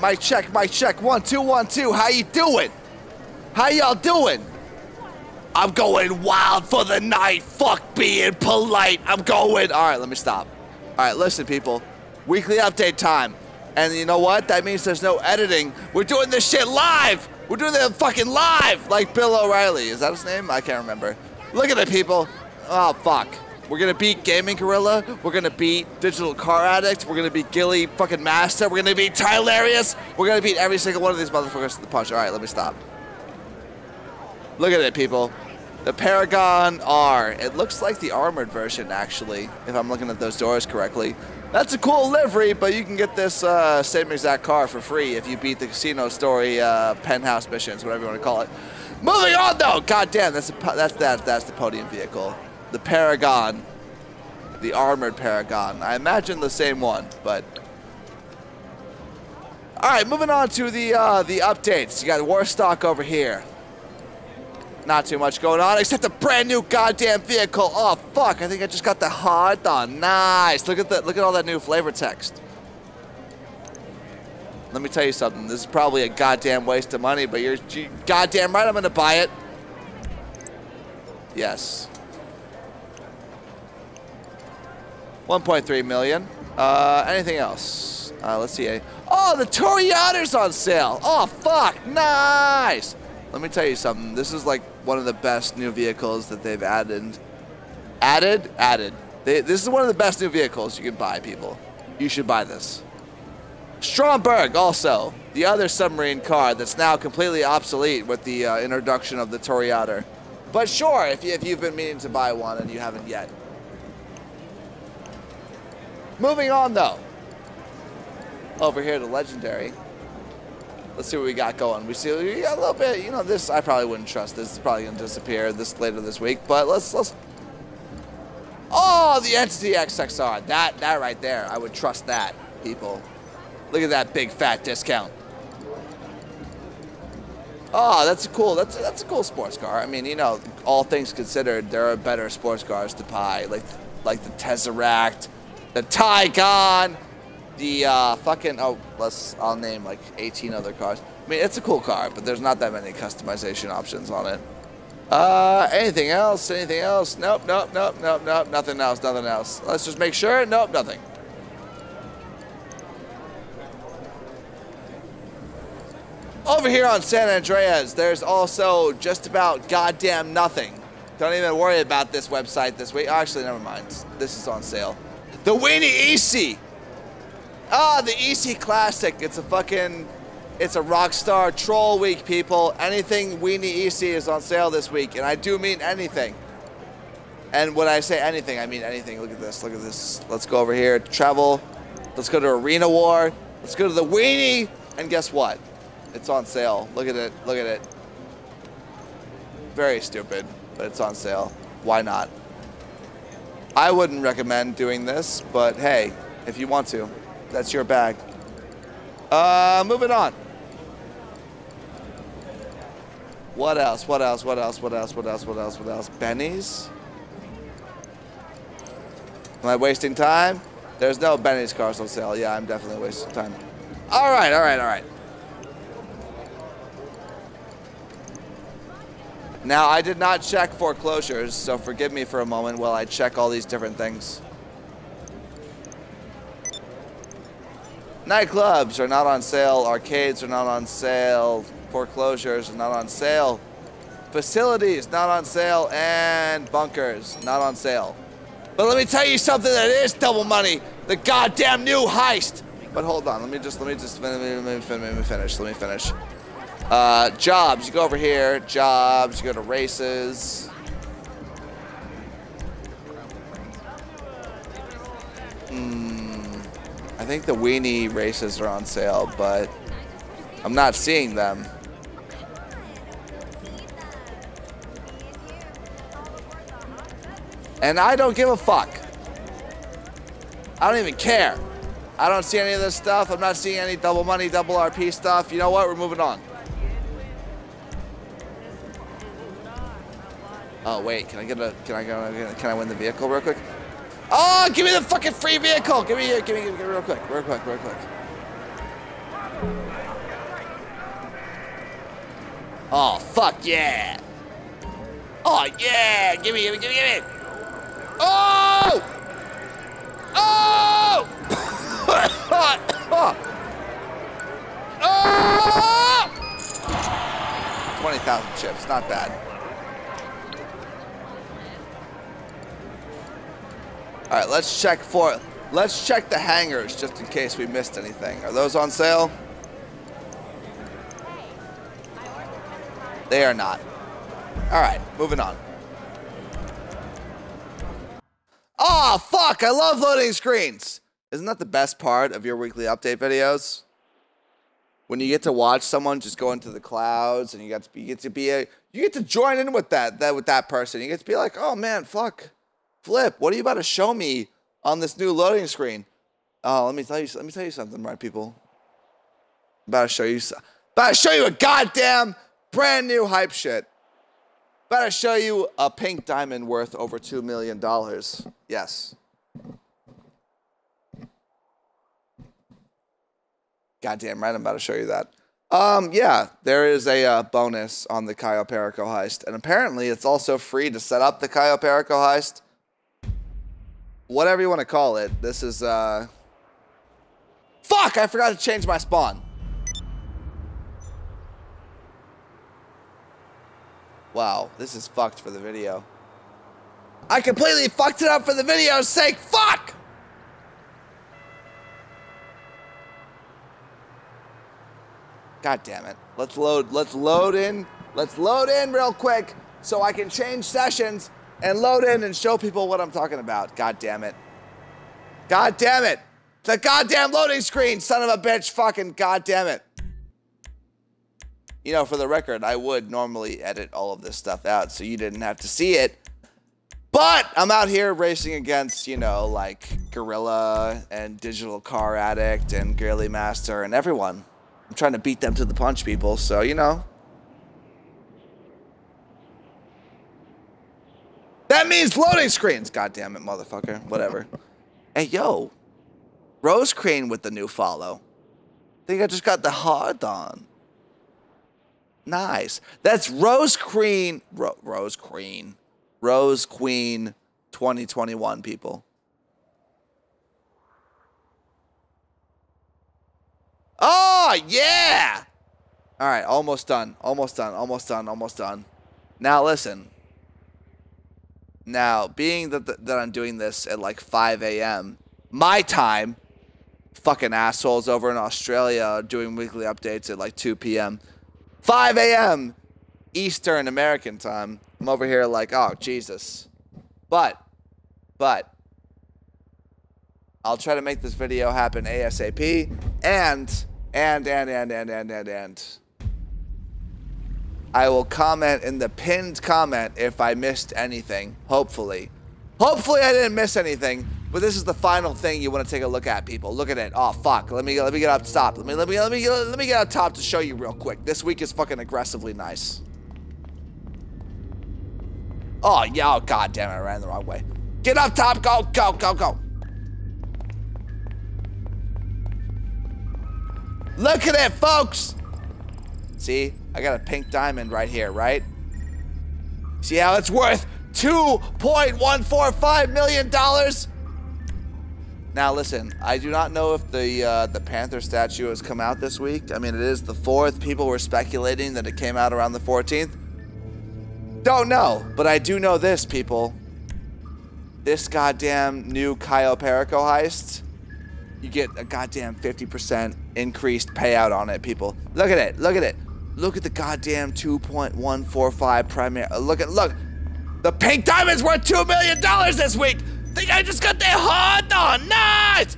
My check, my check. One, two, one, two. How you doing? How y'all doing? I'm going wild for the night. Fuck being polite. I'm going. All right, let me stop. All right, listen, people. Weekly update time. And you know what? That means there's no editing. We're doing this shit live. We're doing it fucking live, like Bill O'Reilly. Is that his name? I can't remember. Look at it, people. Oh, fuck. We're gonna beat Gaming Gorilla. We're gonna beat Digital Car Addict. We're gonna beat Ghillie fucking Master. We're gonna beat Tylarius. We're gonna beat every single one of these motherfuckers to the punch. All right, let me stop. Look at it, people. The Paragon R. It looks like the armored version, actually, if I'm looking at those doors correctly. That's a cool livery, but you can get this uh, same exact car for free if you beat the Casino Story uh, penthouse missions, whatever you want to call it. Moving on, though. God damn, that's a, that's that that's the podium vehicle, the Paragon, the armored Paragon. I imagine the same one, but. All right, moving on to the uh, the updates. You got Warstock over here. Not too much going on, except a brand new goddamn vehicle. Oh fuck! I think I just got the hard on. Nice. Look at that. Look at all that new flavor text. Let me tell you something. This is probably a goddamn waste of money, but you're, you goddamn right. I'm gonna buy it. Yes. 1.3 million. Uh, anything else? Uh, let's see. Oh, the Toreador's on sale. Oh fuck! Nice. Let me tell you something. This is like one of the best new vehicles that they've added. Added? Added. They, this is one of the best new vehicles you can buy, people. You should buy this. Stromberg, also. The other submarine car that's now completely obsolete with the uh, introduction of the Toreador. But sure, if, you, if you've been meaning to buy one and you haven't yet. Moving on, though. Over here to Legendary. Let's see what we got going. We see a little bit, you know, this I probably wouldn't trust. This is probably gonna disappear this later this week. But let's let's. Oh, the Entity XXR. That that right there, I would trust that, people. Look at that big fat discount. Oh, that's cool. That's that's a cool sports car. I mean, you know, all things considered, there are better sports cars to buy, like like the Tezeract, the Taycan the uh, fucking oh let's I'll name like 18 other cars. I mean it's a cool car, but there's not that many customization options on it. Uh, anything else? Anything else? Nope, nope, nope, nope, nope. Nothing else. Nothing else. Let's just make sure. Nope, nothing. Over here on San Andreas, there's also just about goddamn nothing. Don't even worry about this website this week. Actually, never mind. This is on sale. The Weeny Issi Ah, the Issi Classic. It's a fucking, it's a Rockstar Troll Week, people. Anything Weeny Issi is on sale this week, and I do mean anything. And when I say anything, I mean anything. Look at this, look at this. Let's go over here, travel. Let's go to Arena War. Let's go to the Weeny, and guess what? It's on sale. Look at it, look at it. Very stupid, but it's on sale. Why not? I wouldn't recommend doing this, but hey, if you want to. That's your bag. Uh, moving on. What else? What else? What else? What else? What else? What else? What else? Benny's? Am I wasting time? There's no Benny's cars on sale. Yeah, I'm definitely wasting time. All right, all right, all right. Now, I did not check foreclosures, so forgive me for a moment while I check all these different things. Nightclubs are not on sale. Arcades are not on sale. Foreclosures are not on sale. Facilities not on sale. And bunkers not on sale. But let me tell you something that is double money. The goddamn new heist. But hold on. Let me just, let me just, let me, let me, let me finish. Let me finish. Uh, jobs. You go over here. Jobs. You go to races. I think the weenie races are on sale, but I'm not seeing them. And I don't give a fuck. I don't even care. I don't see any of this stuff. I'm not seeing any double money, double RP stuff. You know what? We're moving on. Oh wait, can I get a? Can I get a? Can I win the vehicle real quick? Oh, give me the fucking free vehicle! Give me, give me, give me, give me real quick, real quick, real quick. Oh fuck yeah! Oh yeah! Give me, give me, give me, give me! Oh! oh! oh! Twenty thousand chips, not bad. All right, let's check for, let's check the hangars just in case we missed anything. Are those on sale? They are not. All right, moving on. Oh, fuck, I love loading screens. Isn't that the best part of your weekly update videos? When you get to watch someone just go into the clouds and you get to be, you get to be a, you get to join in with that, that with that person. You get to be like, oh man, fuck. Flip, what are you about to show me on this new loading screen? Oh, let me tell you, let me tell you something, right, people. I'm about to show you, about to show you a goddamn brand new hype shit. About to show you a pink diamond worth over $2 million. Yes. Goddamn right, I'm about to show you that. Um, yeah, there is a uh, bonus on the Cayo Perico heist, and apparently it's also free to set up the Cayo Perico heist. Whatever you want to call it. This is, uh... Fuck! I forgot to change my spawn. Wow, this is fucked for the video. I completely fucked it up for the video's sake. Fuck! God damn it. Let's load, let's load in, let's load in real quick so I can change sessions and load in and show people what I'm talking about. God damn it. God damn it. The goddamn loading screen, son of a bitch. Fucking god damn it. You know, for the record, I would normally edit all of this stuff out so you didn't have to see it. But I'm out here racing against, you know, like Gorilla and Digital Car Addict and Ghillie Master and everyone. I'm trying to beat them to the punch, people, so, you know. That means loading screens! God damn it, motherfucker. Whatever. Hey, yo. Rose Crane with the new follow. think I just got the hard on. Nice. That's Rose Queen. Ro Rose Queen. Rose Queen 2021, people. Oh, yeah. All right, almost done. Almost done. Almost done. Almost done. Now, listen. Now, being that, that I'm doing this at like 5 a.m., my time, fucking assholes over in Australia are doing weekly updates at like 2 p.m. 5 a.m. Eastern American time. I'm over here like, oh, Jesus. But, but, I'll try to make this video happen ASAP. And, and, and, and, and, and, and, and. I will comment in the pinned comment if I missed anything. Hopefully. Hopefully I didn't miss anything. But this is the final thing you want to take a look at, people. Look at it. Oh fuck. Let me let me get up top. Let me let me let me let me get up top to show you real quick. This week is fucking aggressively nice. Oh yeah. Oh god damn it! I ran the wrong way. Get up top. Go go go go. Look at it, folks. See, I got a pink diamond right here, right? See how it's worth $2.145 million? Now listen, I do not know if the uh, the Panther statue has come out this week. I mean, it is the 4th. People were speculating that it came out around the 14th. Don't know, but I do know this, people. This goddamn new Cayo Perico heist, you get a goddamn 50% increased payout on it, people. Look at it. Look at it. Look at the goddamn 2.145 primary. Uh, look at look. The pink diamond's worth $2 million this week. The guy just got their hard on. Nice.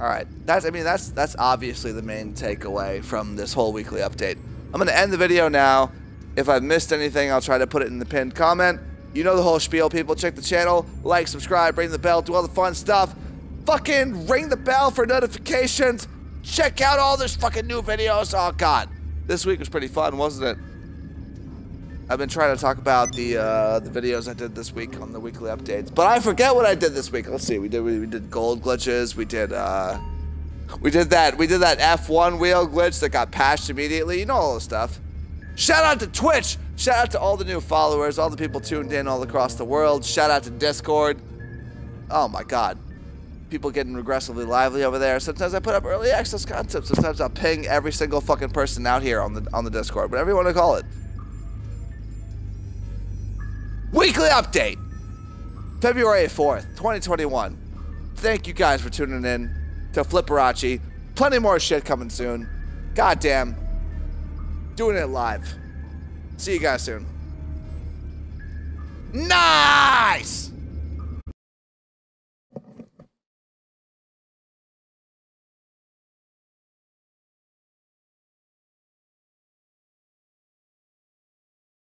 All right. That's I mean that's that's obviously the main takeaway from this whole weekly update. I'm gonna end the video now. If I've missed anything, I'll try to put it in the pinned comment. You know the whole spiel, people. Check the channel, like, subscribe, ring the bell, do all the fun stuff. Fucking ring the bell for notifications. Check out all this fucking new videos. Oh god, this week was pretty fun, wasn't it? I've been trying to talk about the uh, the videos I did this week on the weekly updates, but I forget what I did this week. Let's see. We did we, did gold glitches. We did uh, we did that we did that F1 wheel glitch that got patched immediately. You know all the stuff. Shout out to Twitch. Shout out to all the new followers, all the people tuned in all across the world. Shout out to Discord. Oh my god. People getting regressively lively over there. Sometimes I put up early access content. Sometimes I'll ping every single fucking person out here on the on the Discord, whatever you want to call it. Weekly update. February 4th, 2021. Thank you guys for tuning in to Flipperachi. Plenty more shit coming soon. Goddamn. Doing it live. See you guys soon. Nah!